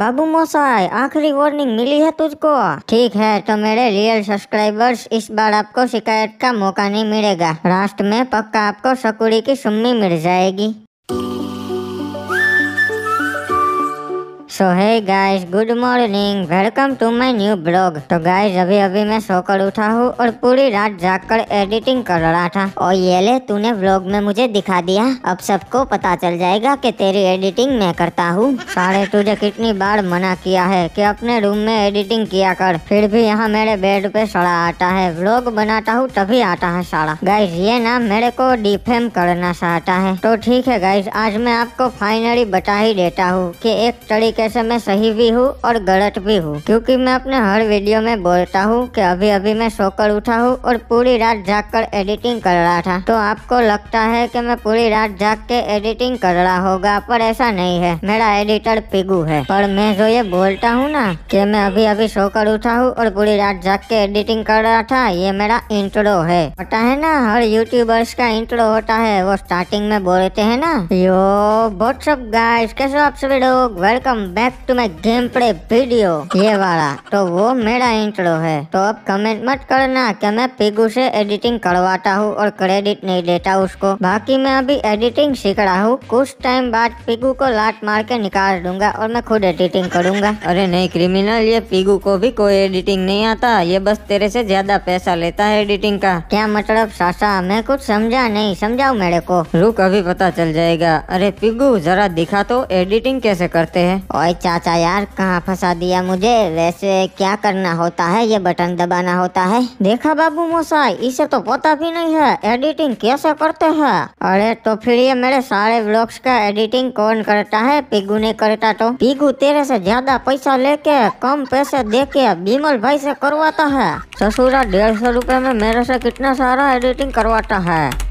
बाबू मोसाई आखिरी वार्निंग मिली है तुझको? ठीक है तो मेरे रियल सब्सक्राइबर्स इस बार आपको शिकायत का मौका नहीं मिलेगा। लास्ट में पक्का आपको सकुड़ी की सुम्मी मिल जाएगी। So hey guys good morning welcome to my new blog तो गाइस अभी अभी मैं सोकर उठा हूँ और पूरी रात जागकर एडिटिंग कर रहा था। और ये ले, तूने ब्लॉग में मुझे दिखा दिया। अब सबको पता चल जाएगा कि तेरी एडिटिंग मैं करता हूँ। सारे तुझे कितनी बार मना किया है कि अपने रूम में एडिटिंग किया कर। फिर भी यहाँ मेरे बेड पे सड़ा आता है। ब्लॉग बनाता हूँ तभी आता है सारा गाइज़ ये ना मेरे को डिफेम करना चाहता है। तो ठीक है गाइज़ आज मैं आपको फाइनली बता ही देता हूँ की एक तरीके से मैं सही भी हूँ और गलत भी हूँ। क्योंकि मैं अपने हर वीडियो में बोलता हूँ कि अभी अभी मैं सोकर उठा हूँ और पूरी रात जाग कर एडिटिंग कर रहा था। तो आपको लगता है कि मैं पूरी रात जाग के एडिटिंग कर रहा होगा, पर ऐसा नहीं है। मेरा एडिटर पिगू है। पर मैं जो ये बोलता हूँ ना कि मैं अभी अभी सोकर उठा हूँ और पूरी रात जाग के एडिटिंग कर रहा था, ये मेरा इंट्रो है। पता है ना, हर यूट्यूबर्स का इंट्रो होता है, वो स्टार्टिंग में बोलते हैं ना यो व्हाट्सअप गाइस कैसे आप सभी लोग? Welcome back to my game play video ये वाला तो वो मेरा इंट्रो है। तो अब कमेंट मत करना कि मैं पिगू से एडिटिंग करवाता हूँ और क्रेडिट नहीं देता उसको। बाकी मैं अभी एडिटिंग सीख रहा हूँ। कुछ टाइम बाद पिगू को लात मार के निकाल दूँगा और मैं खुद एडिटिंग करूँगा। अरे नहीं क्रिमिनल ये पिगू को भी कोई एडिटिंग नहीं आता। ये बस तेरे से ज़्यादा पैसा लेता है एडिटिंग का। क्या मतलब सासा, मैं कुछ समझा नहीं। समझाओ मेरे को। रुक, अभी पता चल जाएगा। अरे पिगू, जरा दिखा तो एडिटिंग कैसे करते हैं? ओए चाचा यार, कहाँ फंसा दिया मुझे? वैसे क्या करना होता है? ये बटन दबाना होता है। देखा बाबू मोसाई, इसे तो पता भी नहीं है, एडिटिंग कैसे करते हैं? अरे तो फिर ये मेरे सारे ब्लॉग्स का एडिटिंग कौन करता है? पिगू ने करता तो? पिगू तेरे से ज़्यादा पैसा लेके, कम पैसे दे के बीमल भाई से करवाता है। ससुरा डेढ़ सौ रूपए में मेरे से कितना सारा एडिटिंग करवाता है?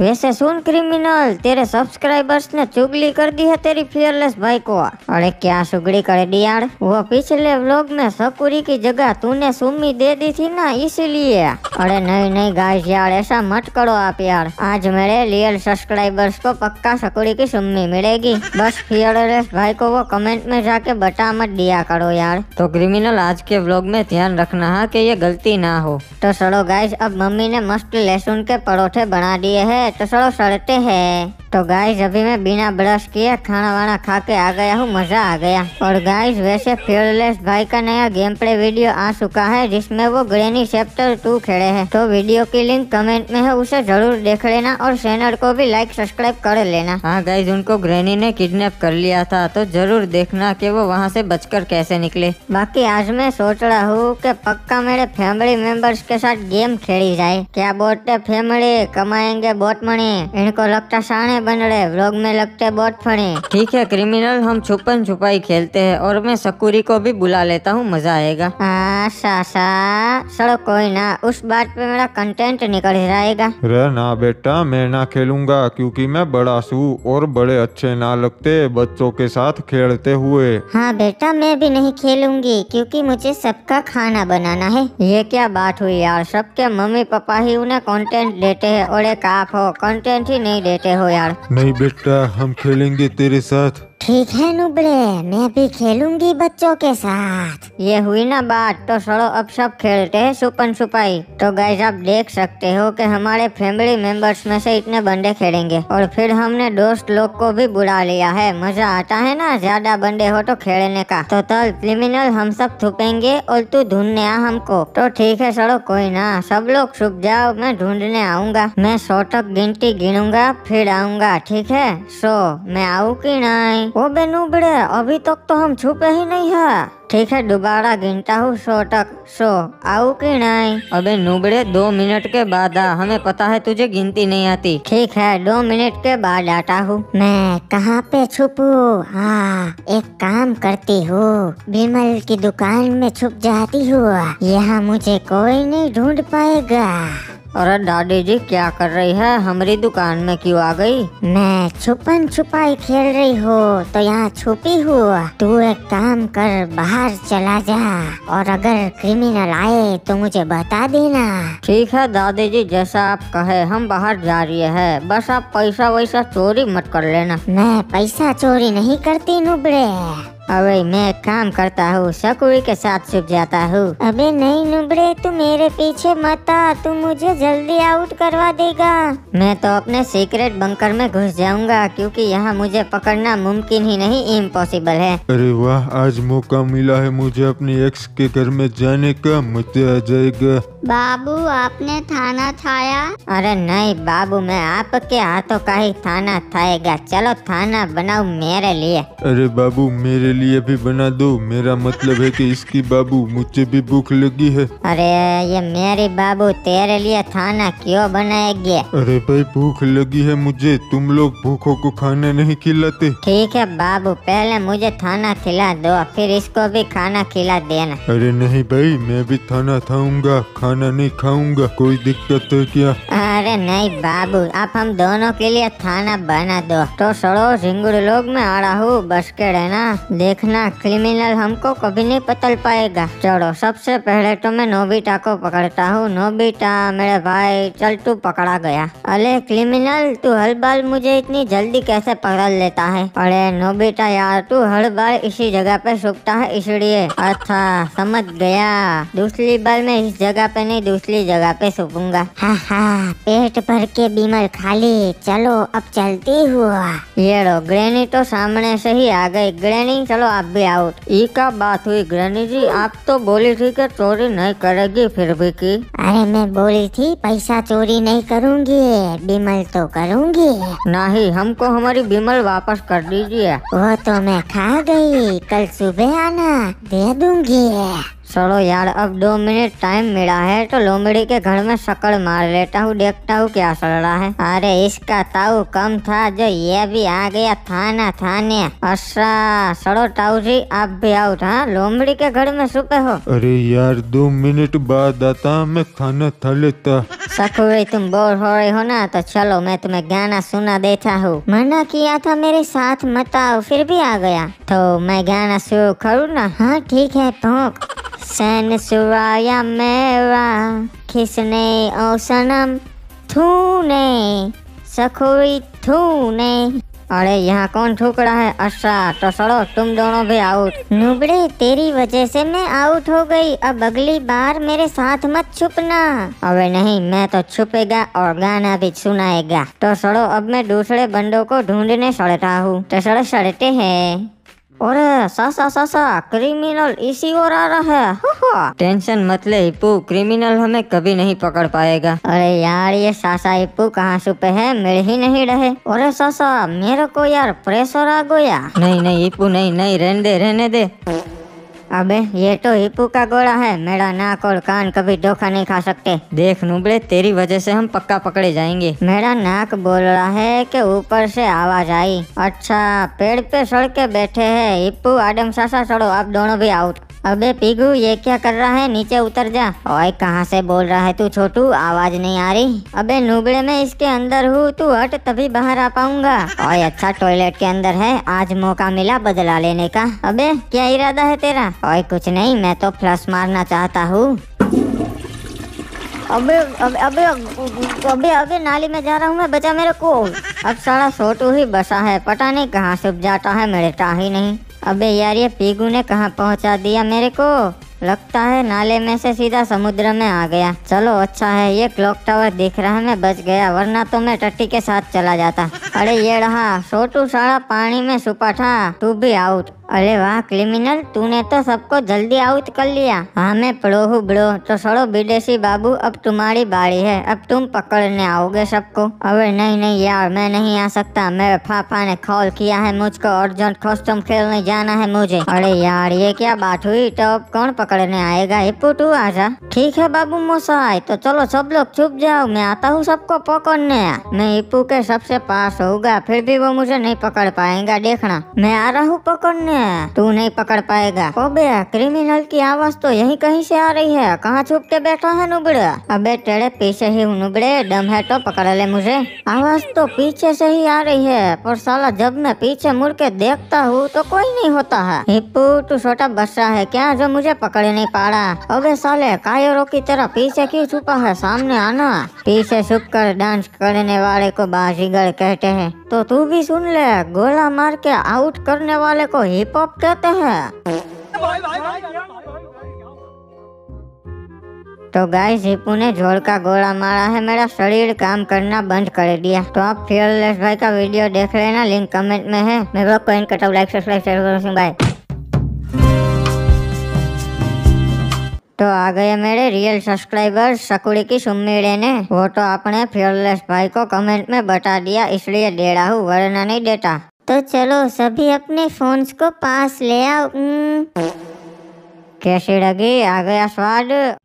वैसे सुन क्रिमिनल तेरे सब्सक्राइबर्स ने चुगली कर दी है तेरी फियरलेस भाई को। अरे क्या सुगड़ी करे डियाड़? वो पिछले व्लॉग में सकुरी की जगह तूने सुमी दे दी थी ना, इसीलिए। अरे नहीं नहीं गाइस यार ऐसा मत करो आप यार। आज मेरे रियल सब्सक्राइबर्स को पक्का सकुड़ी की सुम्मी मिलेगी। बस फिर भाई को वो कमेंट में जाके बता मत दिया करो यार। तो क्रिमिनल आज के व्लॉग में ध्यान रखना है कि ये गलती ना हो। तो सड़ो गाइस अब मम्मी ने मस्त लहसुन के परोठे बना दिए है तो सड़ो सड़ते हैं। तो गाइस अभी मैं बिना ब्रश किए खाना वाना खा के आ गया हूँ मज़ा आ गया। और गाइस वैसे फियरलेस भाई का नया गेम प्ले वीडियो आ चुका है जिसमें वो ग्रेनी चैप्टर टू खेले हैं। तो वीडियो की लिंक कमेंट में है उसे ज़रूर देख लेना और चैनल को भी लाइक सब्सक्राइब कर लेना। हाँ गाइज़ उनको ग्रेनी ने किडनेप कर लिया था तो ज़रूर देखना की वो वहाँ से बचकर कैसे निकले। बाकी आज मैं सोच रहा हूँ की पक्का मेरे फैमिली मेंबर्स के साथ गेम खेली जाए। क्या बोलते फैमिली कमाएँगे बहुत मनी इनको लगता साने बन रहे व्लॉग में लगते बहुत फणे ठीक है क्रिमिनल हम छुपन छुपाई खेलते हैं और मैं सकुरी को भी बुला लेता हूँ मज़ा आएगा। हाँ सासा चलो कोई ना उस बात पे मेरा कंटेंट निकल जाएगा। रे ना बेटा मैं ना खेलूँगा क्योंकि मैं बड़ा सू और बड़े अच्छे ना लगते बच्चों के साथ खेलते हुए। हाँ बेटा मैं भी नहीं खेलूँगी क्योंकि मुझे सबका खाना बनाना है। ये क्या बात हुई यार सबके मम्मी पापा ही उन्हें कंटेंट देते हैं और एक आप हो कंटेंट ही नहीं देते हो यार। नहीं बेटा हम खेलेंगे तेरे साथ। ठीक है नुबड़े मैं भी खेलूँगी बच्चों के साथ। ये हुई ना बात तो चलो अब सब खेलते हैं सुपन सुपाई। तो गाइस आप देख सकते हो कि हमारे फैमिली मेंबर्स में से इतने बंदे खेलेंगे। और फिर हमने दोस्त लोग को भी बुला लिया है। मज़ा आता है ना, ज़्यादा बंदे हो तो खेलने का। तो तल क्रिमिनल हम सब छुपेंगे और तू ढूँढने आ हमको। तो ठीक है चलो कोई ना, सब लोग छुप जाओ, मैं ढूँढने आऊँगा। मैं सौ तक गिनती गिनूँगा, फिर आऊँगा, ठीक है? सो मैं आऊँ की नहीं? ओ बे नुबड़े अभी तक तो हम छुपे ही नहीं है। ठीक है, दोबारा गिनता हूँ सौ तक। सो, आऊ की नहीं? अबे नुबड़े, दो मिनट के बाद आ, हमें पता है तुझे गिनती नहीं आती। ठीक है, दो मिनट के बाद आता हूँ। मैं कहाँ पे छुपू? हाँ एक काम करती हूँ। बिमल की दुकान में छुप जाती हूँ। यहाँ मुझे कोई नहीं ढूंढ पाएगा। अरे दादी जी क्या कर रही है? हमारी दुकान में क्यों आ गई? मैं छुपन छुपाई खेल रही हूँ तो यहाँ छुपी हुआ। तू एक काम कर बाहर चला जा। और अगर क्रिमिनल आए तो मुझे बता देना। ठीक है दादी जी जैसा आप कहे हम बाहर जा रही है। बस आप पैसा वैसा चोरी मत कर लेना। मैं पैसा चोरी नहीं करती नुबड़े। अबे मैं एक काम करता हूँ सकुड़ी के साथ छुप जाता हूँ। अबे नहीं नुबड़े तू मेरे पीछे मत आ तू मुझे जल्दी आउट करवा देगा। मैं तो अपने सीक्रेट बंकर में घुस जाऊँगा क्योंकि यहाँ मुझे पकड़ना मुमकिन ही नहीं इम्पॉसिबल है। अरे वाह आज मौका मिला है मुझे अपनी एक्स के घर में जाने का मुझे आ जाएगा। बाबू आपने थाना थाया अरे नहीं बाबू मैं आपके हाथों का ही थाना थाएगा चलो थाना बनाओ मेरे लिए। अरे बाबू मेरे लिए भी बना दो। मेरा मतलब है कि इसकी बाबू मुझे भी भूख लगी है। अरे ये मेरी बाबू तेरे लिए थाना क्यों बनाएगी? अरे भाई भूख लगी है मुझे। तुम लोग भूखों को खाना नहीं खिलाते। ठीक है बाबू पहले मुझे थाना खिला दो फिर इसको भी खाना खिला देना। अरे नहीं भाई मैं भी थाना खाऊँगा खाना नहीं खाऊँगा कोई दिक्कत है क्या? अरे नहीं बाबू आप हम दोनों के लिए थाना बना दो। तो सड़ो झिंगुड़ लोग में आ रहा हूँ बस के रहना। देखना क्रिमिनल हमको कभी नहीं पतल पाएगा। चलो, सबसे पहले तो मैं नोबिता को पकड़ता हूँ। नोबिता मेरे भाई चल तू पकड़ा गया। अरे क्रिमिनल तू हर बार मुझे इतनी जल्दी कैसे पकड़ लेता है? अरे, नोबिता यार, तू हर बार इसी जगह पे छुपता है इसलिए। अच्छा समझ गया। दूसरी बार मैं इस जगह पे नहीं, दूसरी जगह पे हाँ पेट भर के बीमल खाली। चलो, अब चलती हुआ। ये लो ग्रैनी तो सामने से ही आ गई। ग्रैनी चलो आप भी आओ। ये का बात हुई ग्रैनी जी? आप तो बोली थी कि चोरी नहीं करेगी फिर भी की। अरे मैं बोली थी पैसा चोरी नहीं करूँगी बिमल तो करूँगी। नहीं हमको हमारी बिमल वापस कर दीजिए। वो तो मैं खा गई कल सुबह आना दे दूँगी। चलो यार अब दो मिनट टाइम मिला है तो लोमड़ी के घर में शकल मार लेता हूँ देखता हूँ क्या चल रहा है। अरे इसका ताऊ कम था जो ये भी आ गया थाना थाने। अच्छा चलो ताऊ जी आप भी आओ हाँ लोमड़ी के घर में छुपे हो। अरे यार दो मिनट बाद आता मैं खाना था लेता। सखुड़ी तुम बोर हो रही हो ना तो चलो मैं तुम्हें गाना सुना देता हूँ। मना किया था मेरे साथ मत आओ फिर भी आ गया। तो मैं गाना शुरू करूँ ना? हाँ ठीक है भौंक सैन मेरा किसने ओ सनम थूने सखुई थूने अरे, यहाँ कौन थूक रहा है? अच्छा तो सड़ो, तुम दोनों भी आउट नुबड़े, तेरी वजह से मैं आउट हो गई. अब अगली बार मेरे साथ मत छुपना. अबे नहीं, मैं तो छुपेगा और गाना भी सुनाएगा. तो सड़ो, अब मैं दूसरे बंदों को ढूँढने सड़ता हूँ. तो चलो सड़ते हैं. अरे सासा सासा क्रिमिनल इसी ओर आ रहा है। टेंशन मत ले हिप्पू क्रिमिनल हमें कभी नहीं पकड़ पाएगा। अरे यार ये सासा हिप्पू कहाँ छुपे है? मिल ही नहीं रहे। अरे सासा मेरे को यार प्रेशर आ गया। नहीं नहीं हिप्पू नहीं नहीं रहने दे रहने दे। अबे ये तो हिप्पू का गोला है। मेरा नाक और कान कभी धोखा नहीं खा सकते। देख नुबड़े तेरी वजह से हम पक्का पकड़े जाएँगे। मेरा नाक बोल रहा है कि ऊपर से आवाज़ आई। अच्छा पेड़ पे सड़ के बैठे हैं। हिप्पू आडम सासा सड़ो। आप दोनों भी आउट अबे पीगू, ये क्या कर रहा है? नीचे उतर जा। ओए, कहाँ से बोल रहा है तू छोटू? आवाज़ नहीं आ रही। अबे, नुबड़े, में इसके अंदर हूँ। तू हट, तभी बाहर आ पाऊँगा। ओए अच्छा टॉयलेट के अंदर है। आज मौका मिला बदला लेने का। अबे, क्या इरादा है तेरा? ओए, कुछ नहीं, मैं तो फ्लश मारना चाहता हूँ। अबे अबे अबे अबे अबे, नाली में जा रहा हूँ मैं, बचा मेरे को। अब सारा छोटू ही बसा है। पता नहीं कहाँ से जाता है, मेरे ही नहीं। अबे यार, ये पीगू ने कहाँ पहुँचा दिया मेरे को? लगता है नाले में से सीधा समुद्र में आ गया। चलो अच्छा है, ये क्लॉक टावर दिख रहा है, मैं बच गया, वरना तो मैं टट्टी के साथ चला जाता। अरे ये रहा, छोटू सारा पानी में सुपा था, तू भी आउट। अरे वाह क्रिमिनल तूने तो सबको जल्दी आउट कर लिया हाँ मैं पढ़ो हूँ बड़ो तो सड़ो विदेशी बाबू अब तुम्हारी बारी है अब तुम पकड़ने आओगे सबको अरे नहीं नहीं यार मैं नहीं आ सकता मेरे पापा ने कॉल किया है मुझको अर्जेंट कॉस्ट्यूम खेलने जाना है मुझे अरे यार ये क्या बात हुई तो अब कौन पकड़ने आएगा हिप्पू तू आजा ठीक है बाबू मोसाई तो चलो सब लोग चुप जाओ मैं आता हूँ सबको पकड़ने मैं हिप्पू के सबसे पास होगा फिर भी वो मुझे नहीं पकड़ पाएगा देखना मैं आ रहा हूँ पकड़ने हैं तू नहीं पकड़ पाएगा। ओबे क्रिमिनल की आवाज़ तो यही कहीं से आ रही है। कहाँ छुप के बैठा है नुबड़े? अबे तेरे पीछे ही नुबड़े दम है तो पकड़ ले मुझे। आवाज़ तो पीछे से ही आ रही है, पर साला जब मैं पीछे मुड़ के देखता हूँ तो कोई नहीं होता है। हिप्पू तू छोटा बच्चा है क्या जो मुझे पकड़ नहीं पा रहा? अबे साले, कायरों की तरह पीछे क्यों छुपा है? सामने आना। पीछे छुप कर डांस करने वाले को बाजीगर कहते हैं। तो तू भी सुन ले, गोला मार के आउट करने वाले को हिप हॉप कहते हैं। तो गाइस हिप्पू ने ज़ोर का गोला मारा है, मेरा शरीर काम करना बंद कर दिया। तो आप फियरलेस भाई का वीडियो देख लेना लिंक कमेंट में है। मैं ब्लॉग को इन लाइक सब्सक्राइब शेयर करो बाय तो आ गए मेरे रियल सब्सक्राइबर सकुड़ी की सुम्मीड़े ने। वो तो आपने फियरलेस भाई को कमेंट में बता दिया, इसलिए दे रहा हूँ, वरना नहीं देता। तो चलो सभी अपने फोन्स को पास ले आओ। कैसे कैसी लगी? आ गया स्वाद।